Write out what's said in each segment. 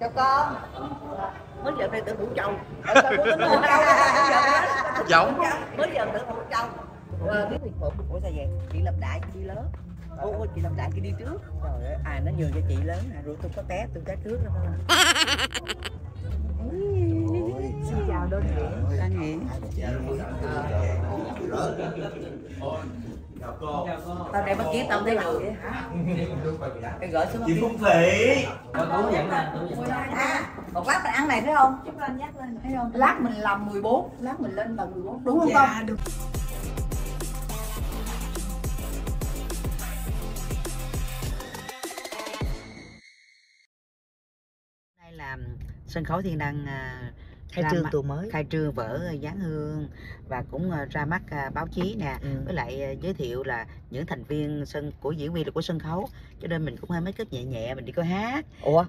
chào con. Mới giờ đây tưởng Hữu Châu Giống. Mới giờ tưởng Hữu Châu Ờ, biết Việt Phụng ủa sao vậy? Chị Lâm Đại chị đi lớn. Ủa ủa, chị Lâm Đại chị đi trước. Trời ơi à nó nhường cho chị lớn hả rồi tôi có té tôi té trước đó xin chào đơn nghĩa đơn nghĩa tao đem bác kiến tao thấy người vậy hả? Mày gửi xuống chị Phúc Thị à một lát mình ăn này thấy không? Chút lên nhắc lên thấy không? Lát mình làm 14 lát mình lên bằng 14 đúng không con? được đây là sân khấu thiên đăng à, khai trương tuồng mới. khai trương vở giáng hương và cũng à, ra mắt à, báo chí nè ừ. với lại à, giới thiệu là những thành viên sân của diễn viên là của sân khấu. Cho nên mình cũng hơi make up nhẹ nhẹ mình đi coi hát. Ủa?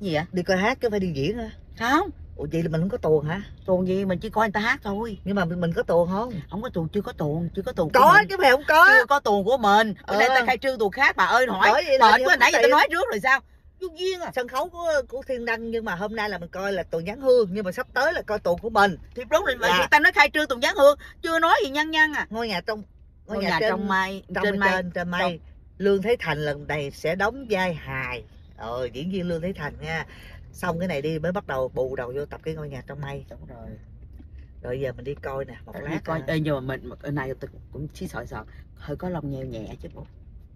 Gì vậy? Đi coi hát chứ phải đi diễn hả? Không. Ủa vậy là mình không có tuồng hả? Tuồng gì? Mình chỉ coi người ta hát thôi. Nhưng mà mình, mình có tuồng không? Không có tuồng chưa có tuồng chưa có tuồng có chứ mày không có. Chưa có tuồng của mình. Bữa nay Ờ. ta khai trương tuồng khác bà ơi hỏi. Bởi vậy là mệt quá nãy giờ tôi nói trước rồi sao vô duyên à sân khấu của của thiên đăng nhưng mà hôm nay là mình coi là tuồng giáng hương nhưng mà sắp tới là coi tuồng của mình. Thì đúng rồi Dạ. dạ. ta nói khai trương tuồng giáng hương chưa nói gì nhăn nhăn à. Ngôi nhà trong ngôi nhà, trên, trong mai trong trên mai. trên trên mây lương thế thành lần này sẽ đóng vai hài. Ờ diễn viên lương thế thành nha. Xong cái này đi mới bắt đầu bù đầu vô tập cái ngôi nhà trong mây đúng rồi. Rồi giờ mình đi coi nè một đi lát coi à. Ê, nhưng mà mình này tôi cũng xí sợ sợ hơi có lông nheo nhẹ chứ bộ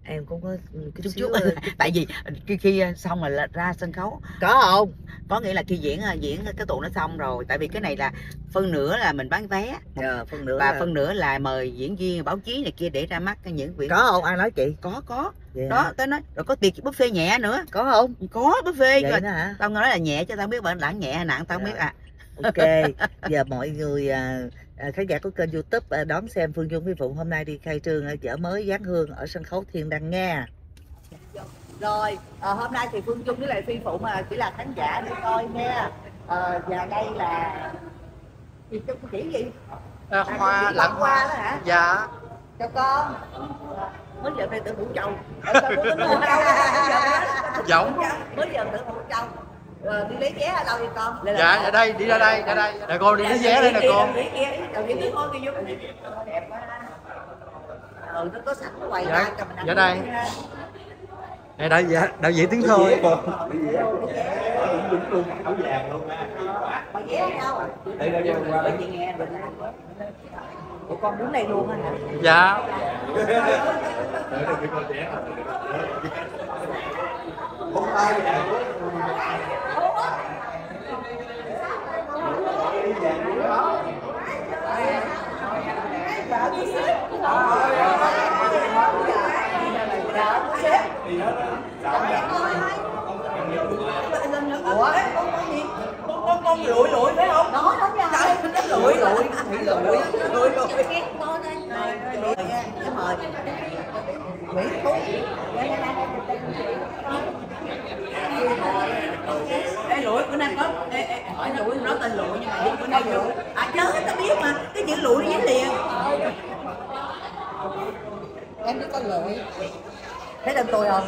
em cũng có cái chút chút. ờ, tại vì khi khi xong rồi là ra sân khấu. Có không? Có nghĩa là khi diễn à, diễn cái tụ nó xong rồi tại vì cái này là phân nửa là mình bán vé. Ờ phần nữa và là- phân nửa là mời diễn viên báo chí này kia để ra mắt cái những quyển có không? Ai nói chị? Có có. Vậy đó tới nói rồi có tiệc buffet nhẹ nữa. Có không? Có buffet vậy rồi hả? Tao nói là nhẹ cho tao biết bạn nặng nhẹ hay nặng tao không biết à. Ok. Giờ mọi người à, à, khán giả của kênh youtube à, đón xem phương dung với phụng hôm nay đi khai trương ở chợ mới giáng hương ở sân khấu thiên đăng nha rồi ờ, hôm nay thì phương dung với lại phi phụng à, chỉ là khán giả để coi nha. Ờ, và đây là gì chứ chỉ gì? À, À, Hoa lặng hoa đó hả? Dạ. Chào con. Mới giờ đây tưởng Hữu Châu Giống. Mới giờ tưởng Hữu Châu Ờ, đi lấy vé ở đâu vậy con Đây Dạ ở đây đi ra đây ra đây Nè cô đi lấy vé đây nè cô ừ nó có sẵn nó quay Dạ, ra cho mình dạ đây. Nè đạo diễn đạo diễn tiếng thôi Mà vé ở đâu Bởi chị nghe rồi nè. Ủa con đứng đây luôn á hả? Dạ Ủa? Con con con lụi lụi phải không? Nó nó ra. Nó lụi lụi, Mỹ lụi, lụi lụi. Lụi nha, để mời. Mỹ Phúc. Ê lụi bữa nay có ê, ê, hỏi lụi nó tên lụi nhưng mà bữa nay lụi à chớ tao biết mà cái chữ lụi nó dính liền Em biết con lụi. Thấy tên tôi không?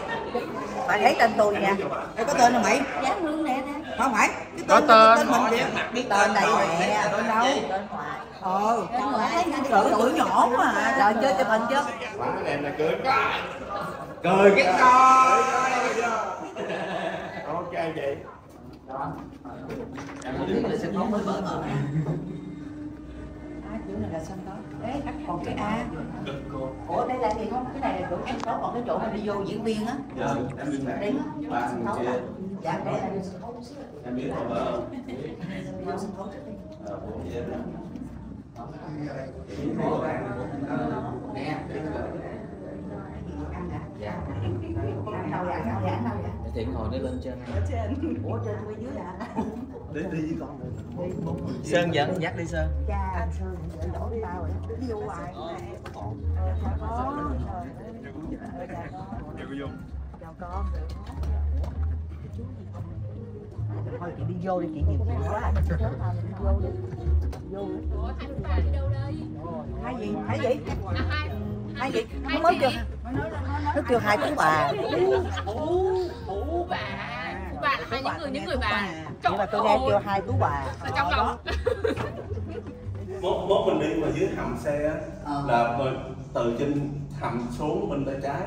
Bạn thấy tên tôi nha. Ê, có tên không mày Dáng hương nè nè. Không phải Có cái tên. mình vậy biết Tên đây nè. tên đâu Tên ngoài. ờ Tên ngoài thấy cỡ tuổi nhỏ mà Rồi chơi chụp hình chưa? cười cái co ok chị À, chữ này là sân khấu. Ê, còn cái A. Ủa đây là gì không? Cái này là chỗ sân khấu còn cái chỗ mình đi vô diễn viên á. Đấy á. Sân khấu là. Dạ đây là sân khấu. Vô sân khấu trước đi. Ăn hả? Ăn đâu vậy? Ăn đâu vậy? Ăn đâu vậy? Thiện ngồi nó lên trên Ủa trên quay dưới hả? Đi đi con Sơn dẫn dắt đi Sơn Cha anh Sơn đổ tao rồi. Đi vô hoài. Ờ, chào con. Ờ, chào con. Thôi chị đi vô đi chị nhiều chuyện quá. Đi vô đi. Vô đi. Hai gì? Hai gì? Hai gì? Nó mới chưa? Nó chưa hai chú bà. Là hai những người những người bà nhưng mà tôi nghe kêu hai tú bà. ở trong lòng. Mốt mốt mình đi mà dưới hầm xe á Ờ. là mình từ trên hầm xuống bên tay trái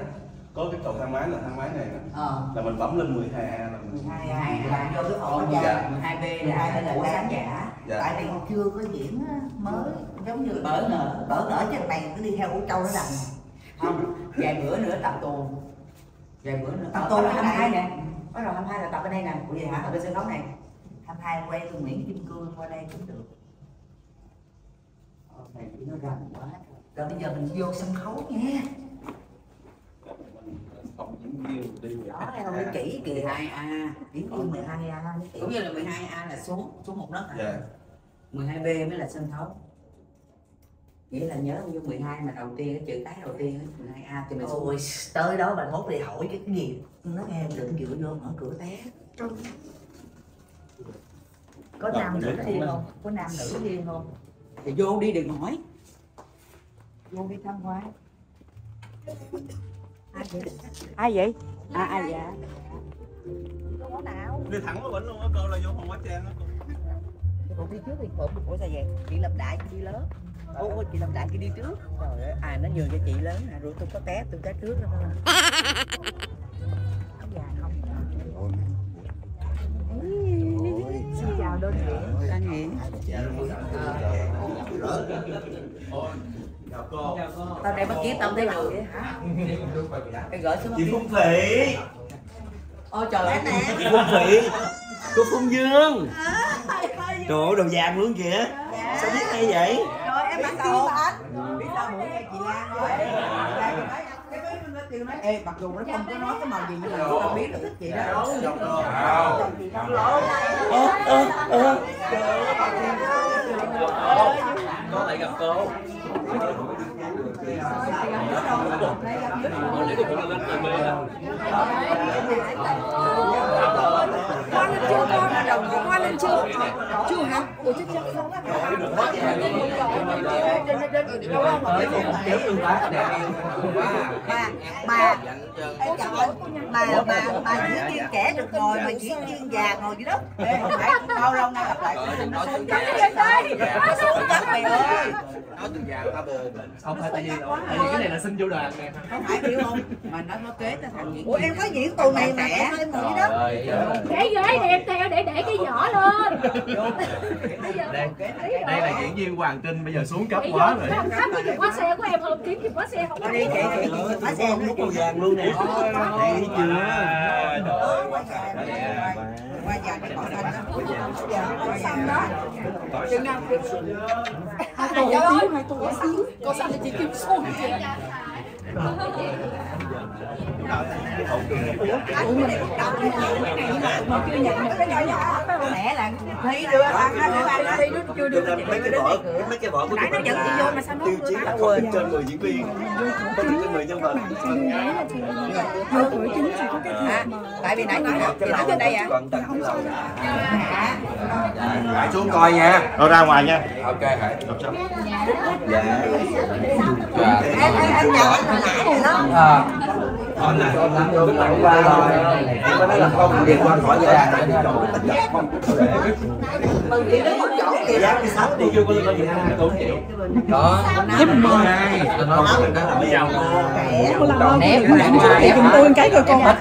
có cái cầu thang máy là thang máy này nè. Ờ. Là mình bấm lên 12 A là mình 12 A là vô cái ổ Dạ. ra 12 B là hai là khán giả Dạ. tại vì chưa có diễn mới. Giống như bỡ ngỡ bỡ ngỡ trên mày cứ đi theo ủ trâu nó đằng không vài bữa nữa tập tù. Vài bữa nữa tập tù là 22 nè bắt đầu 22 là tập bên đây nè. Của gì hả? Ở bên sân khấu này. 22 quay từ Nguyễn Kim Cương qua đây cũng được. Ờ, này nó rành quá. Rồi bây giờ mình vô sân khấu nha. Phòng diễn viên đi đó đây không chỉ kìa 12A diễn viên 12A cũng như là 12A là số số một đất hả? Dạ. 12B mới là sân khấu nghĩa là nhớ vô 12 mà đầu tiên cái chữ cái đầu tiên á, 12A thì mình Ôi, tới đó bạn mốt đi hỏi cái gì? Nó nghe đừng dựa vô mở cửa té. Có nam nữ riêng không? không? Có nam nữ riêng không? Thì vô đi đừng hỏi. Vô đi tham quan ai vậy? Ai vậy? À ai dạ. Có nào? Đi thẳng vào bển luôn á cô là vô phòng hóa trang á cô. Cô đi trước thì khổ Ủa sao vậy? Chị Lập Đại chị lớn Ủa, ủa chị Lập Đại chị đi trước. Trời ơi, à nó nhường cho chị lớn à Rồi tôi có té, tôi té trước đó thôi. Dài không. Xin chào đơn Nguyễn Anh Nguyễn chào cô Tao đây bắt kiếm tao thấy nào vậy hả? Cái gửi xuống chị Phương Thị Ôi trời ơi. Chị Phương Thị Cô Phương Dương. Trời ơi đồ vàng luôn kìa. Sao biết hay vậy em bắt kim anh Biết sao bữa nay chị Lan rồi Ê, mặc dù nó không có nói cái màu gì nhưng mà tao biết là thích chị đó Chị không lộ Ơ ơ ơ có lại gặp cô Hoa lên chưa? Chưa hả? Ủa chết mà mà em chào anh mà mà mà diễn viên trẻ được ngồi mà diễn viên già ngồi dưới đất không phải bao lâu nay gặp lại? Nó xuống cấp nó xuống cấp mày ơi. Không phải tại vì tại vì cái này là xin vô đoàn nè. Không phải hiểu không? Mà nó nó kế tới thằng diễn ủa em có diễn tù này mà em em ngồi dưới đất Để ghế đem theo để để cái vỏ lên đây đây là diễn viên Hoàng Trinh bây giờ xuống cấp quá rồi. Cái chìa khóa xe của em không kiếm chìa khóa xe không? Đi chị chị phá xe Không có màu vàng luôn nè. Thấy chưa? Qua nhà cái cỏ xanh đó xanh đó chừng nào Hai tô tiếu, hai tô tiếu Có sao thì chị kiếm số hủ mình đọc cái này mà chưa nhận được cái nhỏ nhỏ mẹ là thi đưa ăn á đưa ăn á thi nó chưa đưa mấy cái vỏ mấy cái vỏ của nãy nó dẫn chị vô mà sao nó tiêu chí là không được trên 10 diễn viên có được trên 10 nhân vật tại vì nãy nói là chị nói trên đây à Hãy xuống coi nha. Thôi ra ngoài nha Ok hãy. dạ em em em chào anh hồi nãy rồi đó Con này con lắm tặng qua rồi em có nói là không đi qua khỏi ra để đi chỗ tất cả không? Mừng chị đến một chỗ kìa giá cái sắp đi vô có có gì hai bốn triệu đó. Giúp hai. Tôi nói mình đó là bây giờ Còn nép Để cùng tôi cái rồi con rồi.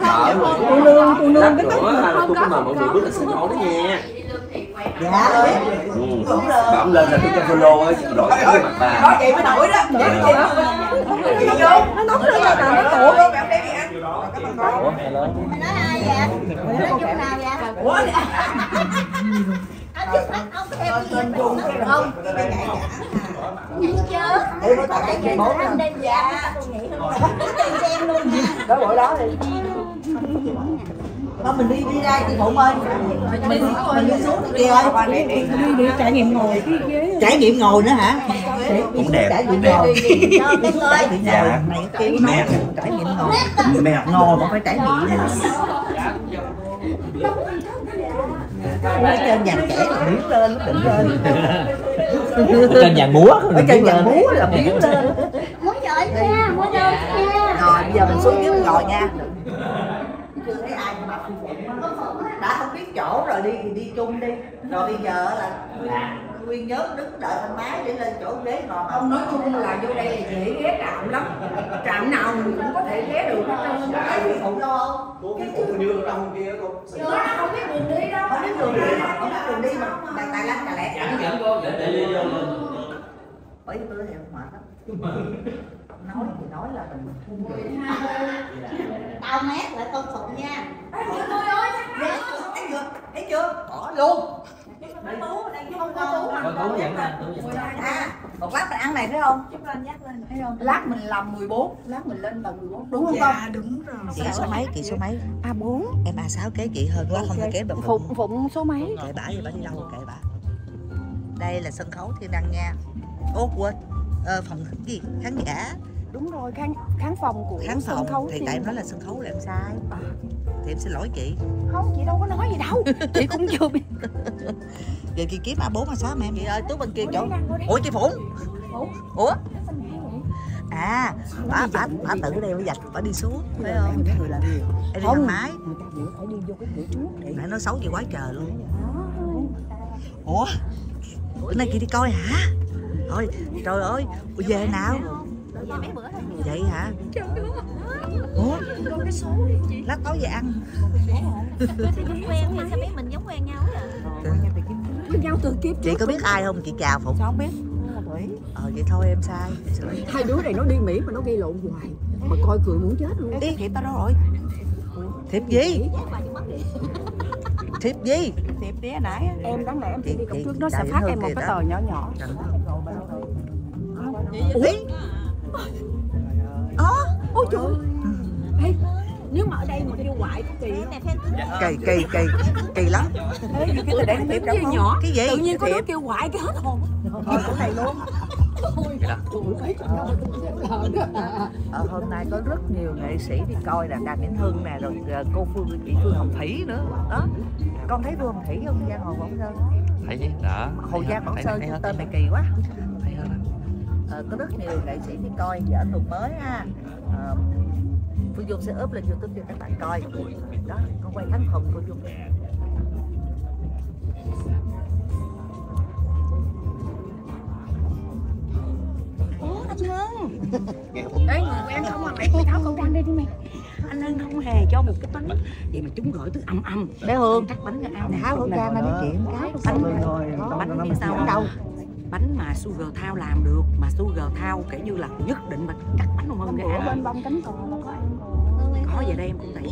Cô nương, cô nương cái nữa là tôi có. Mời mọi người bước lên sân khấu đó nha dạ. Cũng bấm lên là tôi cho follow á đổi cái mặt bà. Nói chị mới nổi đó chị chị vô nó nóng lên là nó tủa vô mẹ đem đi ăn Ủa, mẹ lớn. Nói ai vậy? Nói chung nào vậy? Ủa anh tên dùng cái không? Nhìn chứ. Để nó tặng cái bố Anh đem dạ tiền xem luôn nha đó bộ đó thì không mình đi đi ra chị phụng ơi mình mình đi xuống kia ơi đi Đi trải nghiệm ngồi. Cái ghế trải nghiệm ngồi nữa hả? Cũng đẹp trải nghiệm ngồi. Trải nghiệm ngồi. Dạ. này kia mẹ. Trải nghiệm ngồi. Mẹ ngồi mà phải trải nghiệm. Ở trên dàn trẻ là biến lên nó đỉnh lên. Trên dàn múa ở trên dàn múa là biến lên. Muốn chơi nha, muốn đâu nha. Rồi bây giờ mình xuống dưới ngồi nha chưa thấy ai mà đã không biết chỗ rồi đi thì đi chung đi. Rồi bây giờ là nguyên, nhóm đứng đợi anh máy để lên chỗ ghế ngồi. Ông nói chung là vô đây là dễ ghé trạm lắm. Trạm nào mình cũng có thể ghé được hết trơn. Có thấy phụ đâu không cô cái phụ như trong kia cô Chứ nó không biết đường đi đâu. Không biết đường đi mà không biết đường đi mà. Tài tài lắm tài lẽ chẳng dẫn cô để để đi vô bởi vì tôi thì không mệt lắm nói thì nói là mình không được tao mét lại con phụng nha. Thấy chưa? thấy chưa? Thấy chưa? Bỏ luôn. Không có tú dẫn ra tú dẫn à một lát mình ăn này thấy không? Thấy không? Lát mình làm 14 Lát mình lên tầng 14 Đúng không con? dạ đúng rồi. Chị số mấy chị số mấy? A4 em a sáu kế chị hơn quá không thể kế bằng phụng. Phụng, số mấy? kệ bả đi bả đi đâu kệ bả đây là sân khấu thiên đăng nha. Ố quên. Ờ, phòng gì? Khán giả Đúng rồi, khán, khán phòng của khán sân phòng khấu thì tại em nói là sân khấu là em sai. Thì em xin lỗi chị. Không, chị đâu có nói gì đâu. Chị cũng chưa biết. Giờ chị kiếm a bốn a sáu mà em chị ơi tú bên kia chỗ. ủa chị phụng. Ủa? à bà bà bà tự đây bà giặt bà đi xuống. Phải không? Người làm gì? em đi Không. máy Người ta phải đi vô cái cửa trước để nãy nói xấu chị quá trời luôn. Ủa? Bữa nay chị đi coi hả? Thôi trời ơi về nào vậy hả? Ủa? Cái số đi chị. Lát tối về ăn. Quen thì sao biết mình giống quen nhau vậy? Với nhau từ kiếp chị có biết ai không? Chị chào phụng. Sao không biết? Ờ vậy thôi em sai. Em xin lỗi. hai đứa này nó đi mỹ mà nó gây lộn hoài. Mà coi cười muốn chết luôn. Đi. thiệp tao đâu rồi. Thiệp gì? Thiệp gì? Thiệp tía nãy em đáng lẽ em đi cổng chị- trước nó sẽ phát em một cái tờ nhỏ nhỏ. Ủa? Ôi trời ơi. Ê, nếu mà ở đây mà kêu hoại có kỳ kỳ kỳ kỳ. Kỳ lắm. Ê, cái này để thiệp đâu. Không? nhỏ? Cái gì? tự nhiên có đứa kêu hoại cái hết hồn. Thôi cái này luôn. Ờ, hôm nay có rất nhiều nghệ sĩ đi coi là đàm vĩnh hưng nè rồi ờ, cô phương chị phương hồng thủy nữa. Đó. Con thấy phương hồng thủy không? Giang hồ bổng sơn. Thấy chứ đó. Hồ giang thấy- sơn tên mày kỳ quá. Thấy hết. Ờ, có rất nhiều nghệ sĩ đi coi giờ tuần mới ha Ờ, Phương Dung sẽ up lên YouTube cho các bạn coi. Đó con quay khán phòng Phương Dung. Ê, người quen không mà mày mày tháo khẩu trang đi đi mày anh ân không hề cho một cái bánh. Vậy mà chúng gọi tức âm âm. Bé Hương. Cắt bánh ăn tháo khẩu trang ra nói chuyện cái bánh bánh biết sao không đâu? bánh mà Sugar Thao làm được mà Sugar Thao kể như là nhất định mà cắt bánh không? Hơn ăn bên bông cánh cò có ăn có vậy đây em cũng tại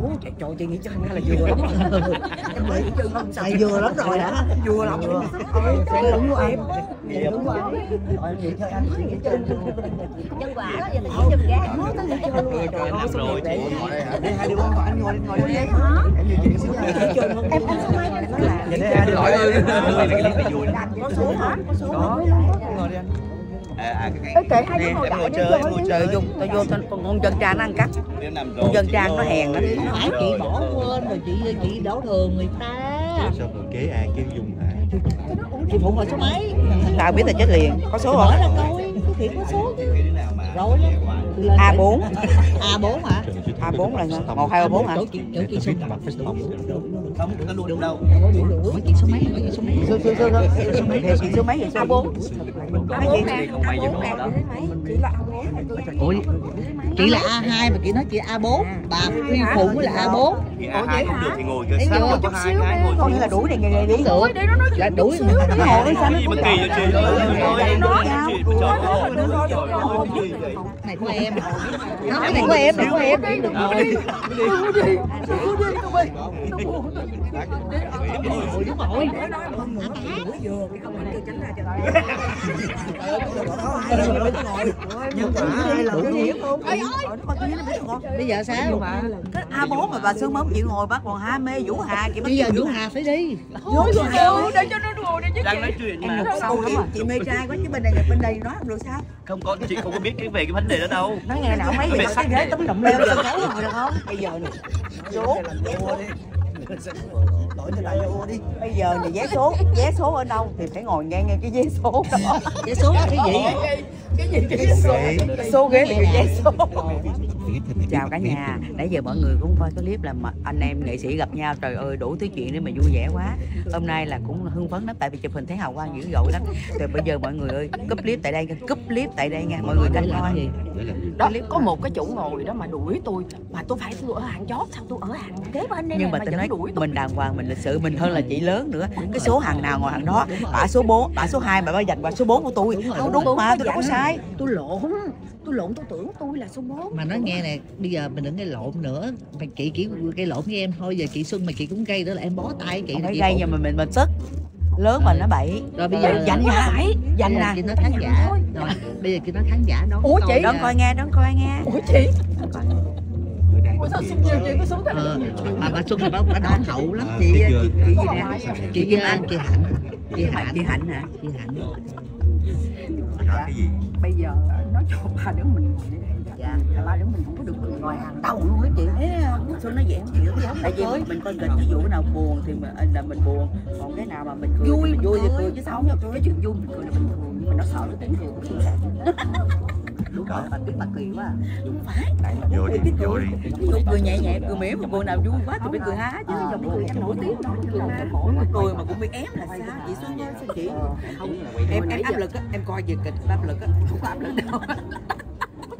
Ủa, trời, trời chị nghĩ cho anh là vừa lắm. Em nghĩ chứ không sao. Tại vừa lắm rồi hả? vừa lắm Ôi, đúng rồi. Em đúng rồi nhân quả đó giờ mình chỉ chùm ra trời ơi số rồi đẹp chị để đi hai đứa con anh ngồi ngồi đi. Em em số mấy anh nói là vậy đây hai đứa ngồi ơi vui có số hả? có số hả? Ngồi đi anh. À à cái kệ hai đứa ngồi đại chơi, ngồi chơi. Dùng, tao vô tao con con chân trang nó ăn nằm Con dân trang nó rồi, hèn lắm. rồi, phải chị rồi, bỏ rồi. quên rồi chị chị đổ thừa người ta. Sao rồi kế ai kêu dùng hả? Chị phụ ngồi số mấy? Tao biết là chết liền. Có số mở không? ra coi thiệt có số chứ nhẹ quá. A4. a 4 hả A4 là sao? 1 2 3 4 hả? chỗ chị chỗ chị số không có luôn đúng đâu chị số mấy chị số mấy Số số số số. Mấy? Thì số mấy vậy số? A4. A4 thì không may dùng đâu Chỉ là A4. Ủa chị là a 2 mà chị nói chị a 4 bà phi phụ mới là a 4 thì A2 không được thì ngồi Thấy sao mà có hai cái ngồi Coi như là đuổi này nghề nghề đi. được là đuổi Cái ngồi sao nó gì mà cũng kỳ vậy chị ơi thôi Nó nói sao? chuyện mà trời ơi Nó nói được trời rồi. ơi, gì vậy? này của em nó cái này này chỉ được ngồi ngồi đúng rồi Nhưng mà ai là cái hiểu không? bây giờ sao? Cái A4 mà bà Sương mới không chịu ngồi bác còn ham mê Vũ Hà chị bây giờ Vũ Hà phải đi. Rồi đâu, để cho nó ngồi để chứ đang nói chuyện mà. Sâu lắm à Chị mê trai quá chứ bên đây bên đây nói không được sao. Không có chị không có biết cái về cái vấn đề đó đâu. Nói nghe nào mấy người cái ghế tấm leo lên sân khấu ngồi được không Bây giờ nè Vũ đổi cho đại vô đi. Bây giờ thì vé số vé số ở đâu thì phải ngồi nghe nghe cái vé số đó. Vé số là cái gì? Số ghế. Thì vé số. Chào cả nhà. Nãy giờ mọi người cũng coi cái clip là mà anh em nghệ sĩ gặp nhau trời ơi đủ thứ chuyện để mà vui vẻ quá. Hôm nay là cũng hưng phấn lắm tại vì chụp hình thấy hào quang dữ dội lắm. Từ bây giờ mọi người ơi cúp clip tại đây nha cúp clip tại đây nha mọi người canh coi. Đó có một cái chủ ngồi đó mà đuổi tôi. Mà tôi phải tôi ở hàng chót sao tôi ở hàng kế bên đây nhưng này mà tôi vẫn nói đuổi tôi. mình đàng hoàng mình lịch sự mình hơn là chị lớn nữa. Cái số hàng nào ngồi hàng đó bả số 4 bả số 2 mà bả dành qua số 4 của tôi không đúng mà tôi đâu có sai. Tôi lộn tôi lộn tôi tưởng tôi là số 4 mà nói nghe nè bây giờ mình đừng gây lộn nữa. Mà chị chỉ gây lộn với em thôi giờ chị xuân mà chị cũng gây đó là em bó tay chị không là phải gây nhưng mà mình mình sức. Lớn mà nó bậy. Rồi bây giờ dành nha phải dành bây giờ nè chị nói khán giả. rồi bây giờ chị nói khán giả đón Ủa chị? là- đón coi nghe đón coi nghe. Ủa chị ủa sao xung nhiều chuyện có xuống thành ờ, bà bà xuân thì bà, bà đón hậu lắm. Chị chị chị gì nè chị Kim Anh chị Hạnh. Chị Hạnh chị hạnh hả? Chị Hạnh. Cái gì bây giờ nói cho ba đứa mình ngồi đây dạ. là ba đứa mình không có được ngồi hàng đầu luôn á chị. Thế Xuân nó vậy không chịu Tại vì mình, mình coi kịch ví dụ nào buồn thì mình, là mình buồn. Còn cái nào mà mình cười vui mình vui thì cười chứ sao không cái chuyện vui mình cười là bình thường nhưng mà nó sợ cái tính cười của đúng rồi bà biết bà kỳ quá Không phải. Vô đi vô đi. Dụ cười nhẹ nhẹ, cười mỉm, buồn nào vui quá thì biết cười há chứ Ờ, Dòng cười em nổi tiếng đó. Cười mà cũng bị ém là sao? Chị Xuân ơi sao chị? Em em áp lực á, em coi về kịch áp lực á Không có áp lực đâu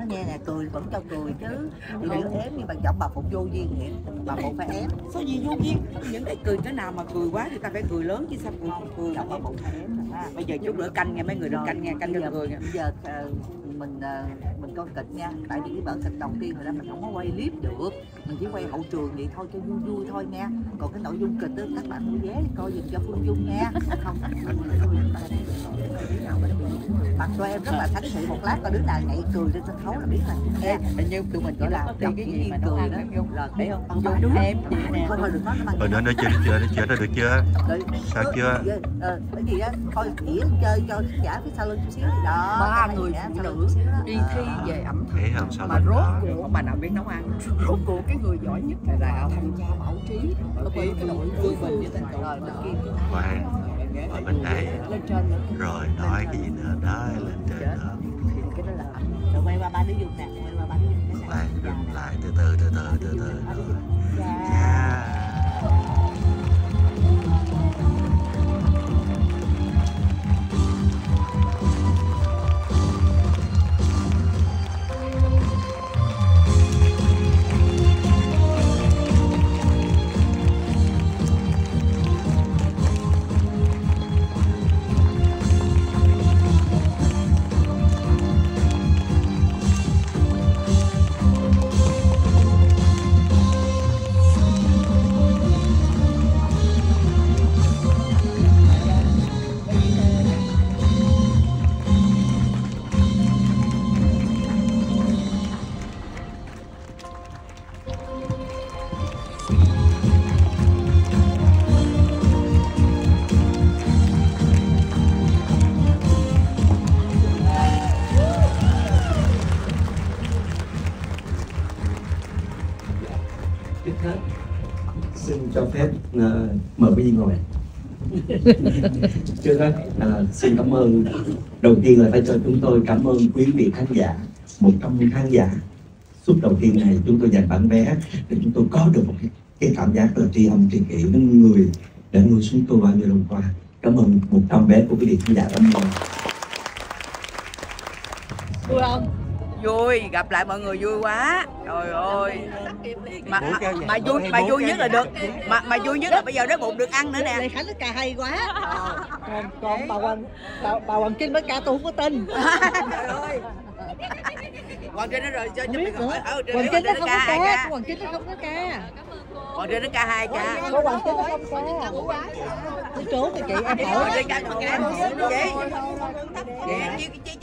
nghe nè cười vẫn cho cười chứ thì đừng ém như bà chồng bà phụng vô duyên vậy bà phụng phải ém Sao gì vô duyên Những cái cười cái nào mà cười quá thì ta phải cười lớn chứ sao cười cười chồng bà phụng phải ém Bây giờ chút nữa canh nha mấy người đừng canh nha Canh cho cười nha bây giờ ờ, mình ờ, mình coi kịch nha tại vì cái vở kịch đầu tiên rồi đó mình không có quay clip được mình chỉ quay hậu trường vậy thôi cho vui vui thôi nha còn cái nội dung kịch đó các bạn mua vé đi coi dùm cho phương dung nha không mặt cho em rất là thánh thiện một lát coi đứa nào nhảy cười trên sân khấu là biết là Ê, hình như tụi mình gọi là là gặp cái gì mà cười ăn đó. đó rồi. thấy không đứa em chị nè. Thôi thôi được nói nó mang rồi nữa nữa chưa chưa được chưa được chưa? Rồi, Sao ờ, chưa? ờ, cái gì đó thôi chỉ chơi cho khán giả phía sau lưng chút xíu gì đó. Ba người phụ nữ đi thi về ẩm thực mà rốt cuộc bà nào biết nấu ăn. Rốt cuộc cái người giỏi nhất Là là ông. thanh tra bảo trí. Bảo trí, cái đội vui mình với tên rồi bên kia ở bên đây rồi nói cái gì nữa? Đó lên trên đó. Thì cái đó là ẩm rồi quay qua ba đứa dùng nè. Quay qua ba đứa dùng này đừng lại từ từ từ từ từ từ. rồi Dạ. Xin cho phép ờ, mời quý vị ngồi. Trước hết ờ, xin cảm ơn đầu tiên là phải cho chúng tôi cảm ơn quý vị khán giả một trong những khán giả suốt đầu tiên này chúng tôi dành bản vé để chúng tôi có được một cái, cảm giác là tri âm tri kỷ những người đã nuôi chúng tôi bao nhiêu năm qua. Cảm ơn một trăm vé của quý vị khán giả cảm ơn không vui gặp lại mọi người vui quá trời ơi mà mà, mà vui mà vui nhất là được mà mà vui nhất là bây giờ đói bụng được ăn nữa nè Khánh nó ca hay quá còn còn bà Hoàng bà, bà Hoàng Trinh mới ca tôi không có tin trời ơi Hoàng Trinh nó rồi cho cho mình hỏi ở Hoàng Trinh nó không có ca Hoàng Trinh nó không có ca Hoàng Trinh nó ca hai ca có Hoàng Trinh nó không ca tôi trốn rồi chị em Hoàng hỏi Trinh ca một ca chị chị